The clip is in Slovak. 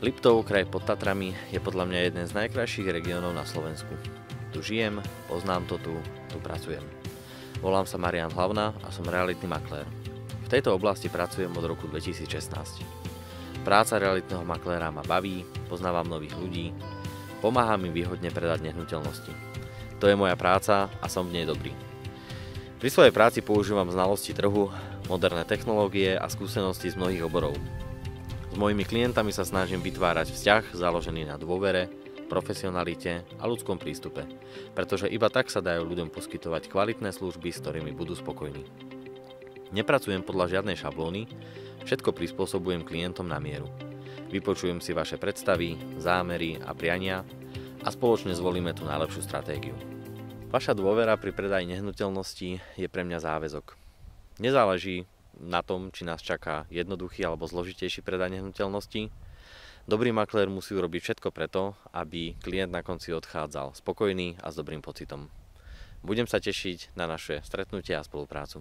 Liptov, kraj pod Tatrami, je podľa mňa jeden z najkrajších regiónov na Slovensku. Tu žijem, poznám to tu, tu pracujem. Volám sa Marian Hlavna a som realitný maklér. V tejto oblasti pracujem od roku 2016. Práca realitného makléra ma baví, poznávam nových ľudí, pomáha mi výhodne predať nehnuteľnosti. To je moja práca a som v nej dobrý. Pri svojej práci používam znalosti trhu, moderné technológie a skúsenosti z mnohých oborov. S mojimi klientami sa snažím vytvárať vzťah založený na dôvere, profesionalite a ľudskom prístupe, pretože iba tak sa dajú ľuďom poskytovať kvalitné služby, s ktorými budú spokojní. Nepracujem podľa žiadnej šablóny, všetko prispôsobujem klientom na mieru. Vypočujem si vaše predstavy, zámery a priania a spoločne zvolíme tú najlepšiu stratégiu. Vaša dôvera pri predaji nehnuteľnosti je pre mňa záväzok. Nezáleží na tom, či nás čaká jednoduchý alebo zložitejší predaj nehnuteľnosti. Dobrý maklér musí urobiť všetko preto, aby klient na konci odchádzal spokojný a s dobrým pocitom. Budem sa tešiť na naše stretnutie a spoluprácu.